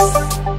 Música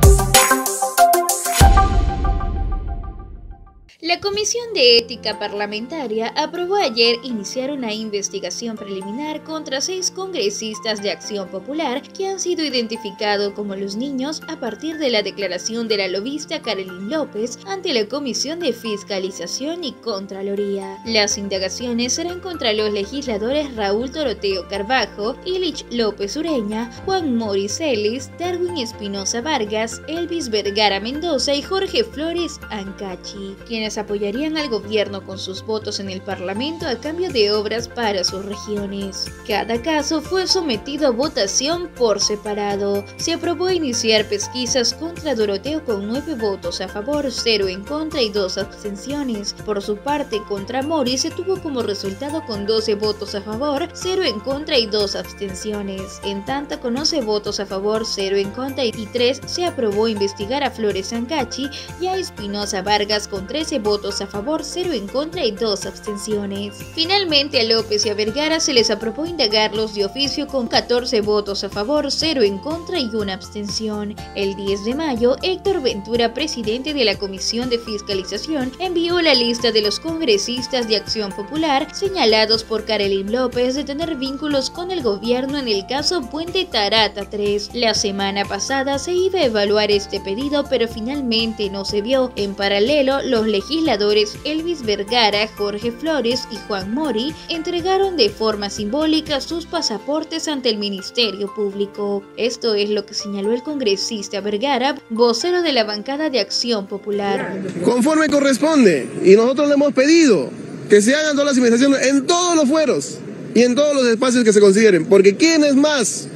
La Comisión de Ética Parlamentaria aprobó ayer iniciar una investigación preliminar contra seis congresistas de Acción Popular que han sido identificados como los niños a partir de la declaración de la lobista Carolyn López ante la Comisión de Fiscalización y Contraloría. Las indagaciones serán contra los legisladores Raúl Toroteo Carbajo, Ilich López Ureña, Juan Moris Ellis, Darwin Espinosa Vargas, Elvis Vergara Mendoza y Jorge Flores Ancachi, quienes apoyarían al gobierno con sus votos en el Parlamento a cambio de obras para sus regiones. Cada caso fue sometido a votación por separado. Se aprobó iniciar pesquisas contra Doroteo con nueve votos a favor, cero en contra y dos abstenciones. Por su parte, contra Mori se tuvo como resultado con 12 votos a favor, cero en contra y dos abstenciones. En tanto, con 11 votos a favor, cero en contra y 3 se aprobó investigar a Flores Ancachi y a Espinosa Vargas con 13 votos a favor, 0 en contra y 2 abstenciones. Finalmente a López y a Vergara se les aprobó indagarlos de oficio con 14 votos a favor, 0 en contra y 1 abstención. El 10 de mayo, Héctor Ventura, presidente de la Comisión de Fiscalización, envió la lista de los congresistas de Acción Popular señalados por Carolyn López de tener vínculos con el gobierno en el caso Puente Tarata 3. La semana pasada se iba a evaluar este pedido, pero finalmente no se vio. En paralelo, los legisladores legisladores Elvis Vergara, Jorge Flores y Juan Mori entregaron de forma simbólica sus pasaportes ante el Ministerio Público. Esto es lo que señaló el congresista Vergara, vocero de la bancada de Acción Popular. Conforme corresponde, y nosotros le hemos pedido que se hagan todas las investigaciones en todos los fueros y en todos los espacios que se consideren, porque ¿quién es más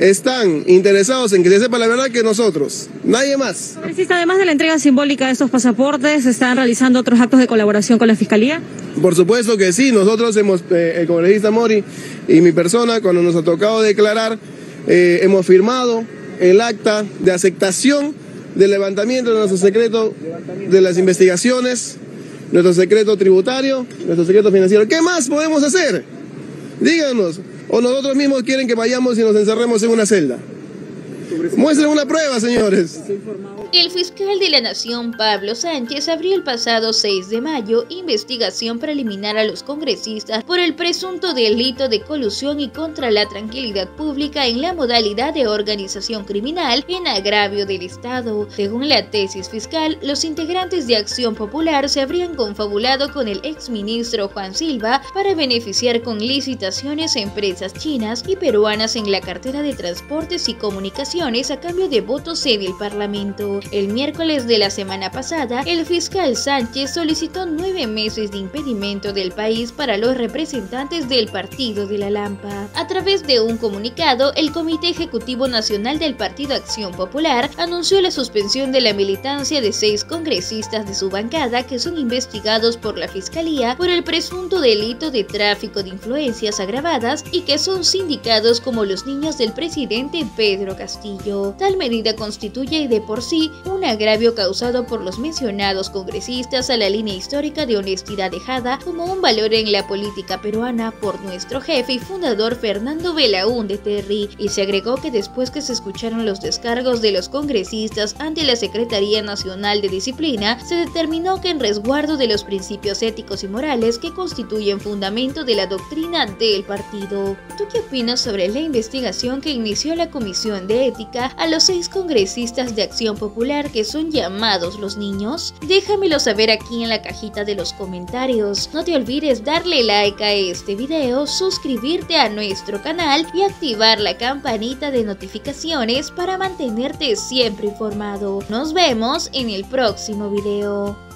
están interesados en que se sepa la verdad que nosotros, nadie más. Además de la entrega simbólica de estos pasaportes, ¿están realizando otros actos de colaboración con la Fiscalía? Por supuesto que sí, nosotros hemos, eh, el congresista Mori y mi persona, cuando nos ha tocado declarar, eh, hemos firmado el acta de aceptación del levantamiento de nuestro secreto de las investigaciones, nuestro secreto tributario, nuestro secreto financiero. ¿Qué más podemos hacer? Díganos, o nosotros mismos quieren que vayamos y nos encerremos en una celda. Muestren una prueba, señores. El fiscal de la Nación, Pablo Sánchez, abrió el pasado 6 de mayo investigación preliminar a los congresistas por el presunto delito de colusión y contra la tranquilidad pública en la modalidad de organización criminal en agravio del Estado. Según la tesis fiscal, los integrantes de Acción Popular se habrían confabulado con el exministro Juan Silva para beneficiar con licitaciones a empresas chinas y peruanas en la cartera de transportes y a cambio de votos en el Parlamento. El miércoles de la semana pasada, el fiscal Sánchez solicitó nueve meses de impedimento del país para los representantes del Partido de la Lampa. A través de un comunicado, el Comité Ejecutivo Nacional del Partido Acción Popular anunció la suspensión de la militancia de seis congresistas de su bancada que son investigados por la Fiscalía por el presunto delito de tráfico de influencias agravadas y que son sindicados como los niños del presidente Pedro Castillo. Tal medida constituye de por sí un agravio causado por los mencionados congresistas a la línea histórica de honestidad dejada como un valor en la política peruana por nuestro jefe y fundador Fernando Belaúnde Terry, y se agregó que después que se escucharon los descargos de los congresistas ante la Secretaría Nacional de Disciplina, se determinó que en resguardo de los principios éticos y morales que constituyen fundamento de la doctrina del partido. ¿Tú qué opinas sobre la investigación que inició la Comisión de Ética a los seis congresistas de Acción Popular que son llamados los niños? Déjamelo saber aquí en la cajita de los comentarios. No te olvides darle like a este video, suscribirte a nuestro canal y activar la campanita de notificaciones para mantenerte siempre informado. Nos vemos en el próximo video.